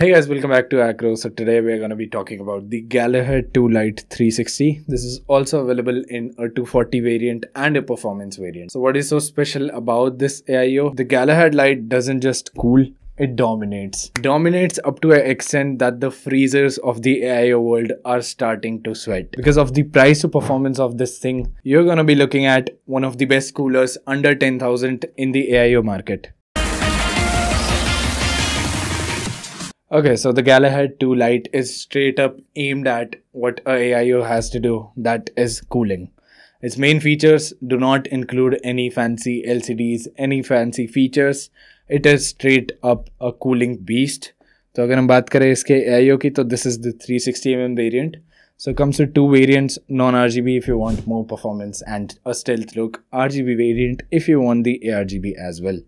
Hey guys, welcome back to Acro. So today we're going to be talking about the Galahad 2 Lite 360. This is also available in a 240 variant and a performance variant. So what is so special about this AIO? The Galahad Lite doesn't just cool, it dominates. Dominates up to an extent that the freezers of the AIO world are starting to sweat. Because of the price to performance of this thing, you're gonna be looking at one of the best coolers under 10,000 in the AIO market. Okay, so the Galahad 2 Lite is straight up aimed at what a AIO has to do, that is cooling. Its main features do not include any fancy LCDs, any fancy features. It is straight up a cooling beast. So, if we talk about its AIO की this is the 360mm variant. So it comes with two variants, non-RGB if you want more performance and a stealth look, RGB variant if you want the ARGB as well.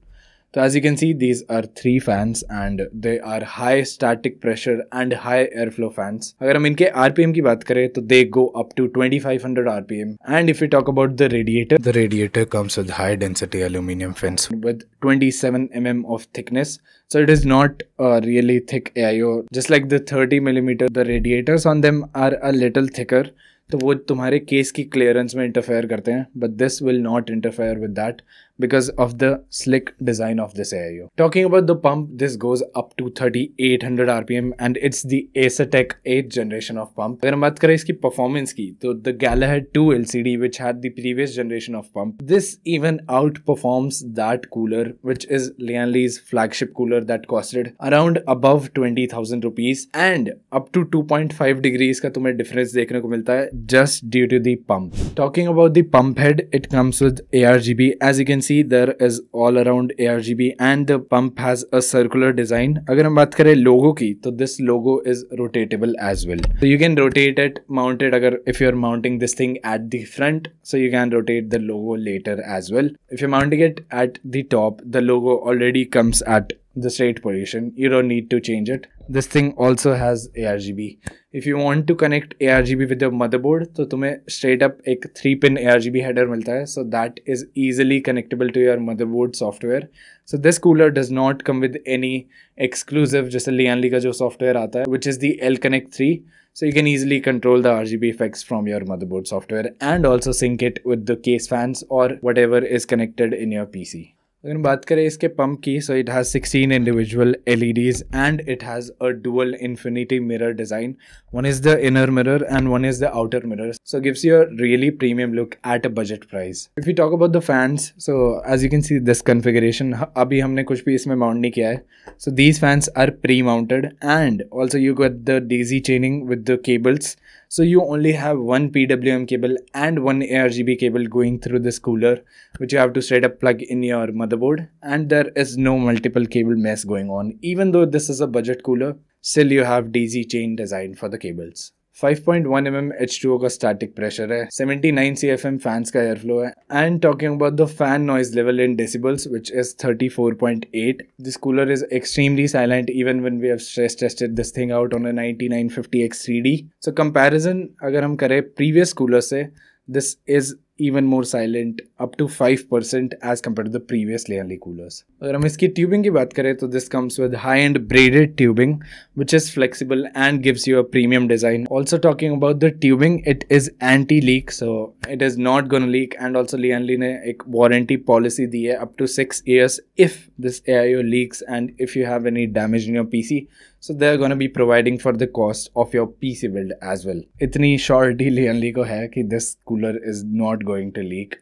तो as you can see these are three fans and they are high static pressure and high airflow fans अगर हम इनके R P M की बात करें तो they go up to 2500 RPM and if you talk about the radiator the radiator comes with high density aluminium fans with 27 M M of thickness so it is not really thick A I IO just like the thirty millimetre the radiators on them are a little thicker तो वो तुम्हारे case की clearance में interfere करते हैं but this will not interfere with that because of the slick design of this AIO. Talking about the pump, this goes up to 3800 RPM and it's the Asetek 8th generation of pump. अगर हम बात करें इसकी performance की तो the Galahad 2 LCD which had the previous generation of pump, this even outperforms that cooler which is Lianli's flagship cooler that costed around above 20,000 rupees and up to 2.5 degrees का तुम्हें difference देखने को मिलता है just due to the pump. Talking about the pump head, it comes with ARGB as you can see there is all around ARGB and the pump has a circular design. अगर हम बात करें logo की, तो this logo is rotatable as well. So you can rotate it, mount it. अगर if you're mounting this thing at the front, so you can rotate the logo later as well. If you're mounting it at the top, the logo already comes at the straight position. You don't need to change it. This thing also has ARGB. If you want to connect ARGB with your motherboard, तो तुम्हें straight up एक 3 pin ARGB header मिलता है. So that is easily connectable to your motherboard software. So this cooler does not come with any exclusive जैसे Lianli का जो software आता है, which is the L Connect 3. So you can easily control the RGB effects from your motherboard software and also sync it with the case fans or whatever is connected in your PC. अगर हम बात करें इसके pump की so it has sixteen individual L E Ds and it has a dual infinity mirror design one is the inner mirror and one is the outer mirror so gives you a really premium look at a budget price if you talk about the fans so as you can see this configuration अभी हमने कुछ भी इसमें mount नहीं किया है। So these fans are pre mounted and also you get the daisy chaining with the cables so you only have one PWM cable and one ARGB cable going through this cooler which you have to straight up plug in your motherboard. And there is no multiple cable mess going on. Even though this is a budget cooler still you have daisy chain design for the cables 5.1 mm H2O का static pressure है 79 CFM fans का airflow है and talking about the fan noise level in decibels which is 34.8 this cooler is extremely silent even when we have stress tested this thing out on a 9950X 3D so comparison अगर हम करें previous cooler से this is even more silent silent up to 5% as compared to the previous Lianli coolers. अगर हम इसकी tubing की बात करें तो this comes with high-end braided tubing which is flexible and gives you a premium design. Also talking about the tubing, it is anti-leak so it is not gonna leak and also Lianli ने एक warranty policy दी है up to 6 years if this AIO leaks and if you have any damage in your PC. So they're gonna be providing for the cost of your PC build as well. इतनी surety Lianli को है कि this cooler is not going to leak.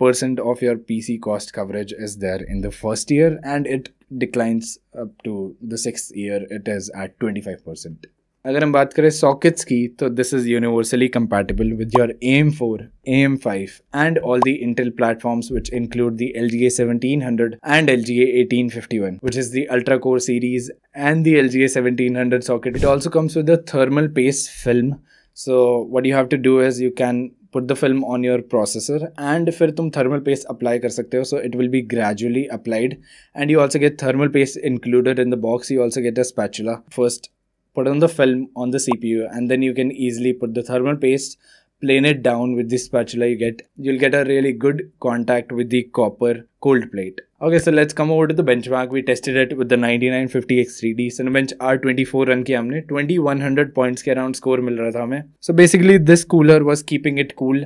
100% of your PC cost coverage is there in the first year and it declines up to the sixth year it is at 25%. अगर हम बात करें sockets की तो this is universally compatible with your M four M five and all the Intel platforms which include the L G A seventeen hundred and L G eighteen fifty one which is the ultra core series and the L G A seventeen hundred socket it also comes with a thermal paste film so what you have to do is you can put the film on your processor and फिर तुम thermal paste apply कर सकते हो so it will be gradually applied and you also get thermal paste included in the box you also get a spatula first put on the film on the CPU and then you can easily put the thermal paste plane it down with the spatula you get you'll get a really good contact with the copper cold plate okay so let's come over to the benchmark we tested it with the 9950x3d cinebench r24 run किया हमने 2100 points के around score मिल रहा था हमें so basically this cooler was keeping it cool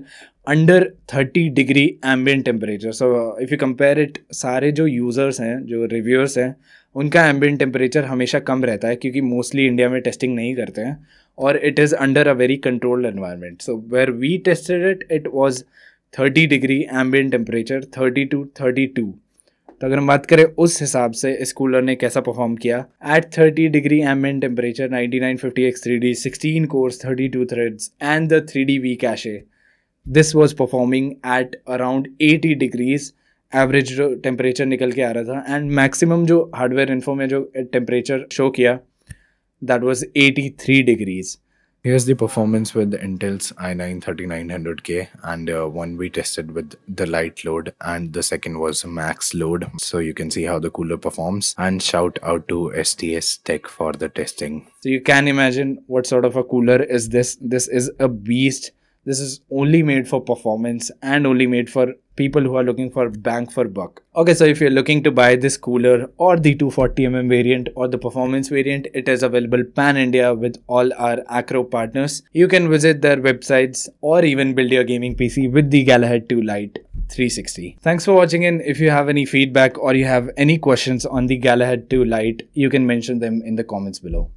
under 30 degree ambient temperature so if you compare it सारे जो users हैं जो reviewers हैं उनका एम्बियन टेम्परेचर हमेशा कम रहता है क्योंकि मोस्टली इंडिया में टेस्टिंग नहीं करते हैं और it is under a very controlled environment so where we tested it it was thirty degree ambient temperature thirty two thirty two तो अगर हम बात करें उस हिसाब से इस कूलर ने कैसा परफॉर्म किया? At thirty degree ambient temperature ninety nine fifty X three D sixteen cores thirty two threads and the three D V cache this was performing at around eighty degrees average जो temperature निकल के आ रहा था and maximum जो hardware info में जो temperature show किया that was 83 degrees Here's the performance with the Intel's i9-3900K and uh, one we tested with the light load and the second was max load. So you can see how the cooler performs and shout out to STS Tech for the testing. So you can imagine what sort of a cooler is this. This is a beast this is only made for performance and only made for people who are looking for bang for buck. Okay, so if you're looking to buy this cooler or the 240mm variant or the performance variant, it is available pan India with all our Acro partners. You can visit their websites or even build your gaming PC with the Galahad 2 Lite 360. Thanks for watching and If you have any feedback or you have any questions on the Galahad 2 Lite, you can mention them in the comments below.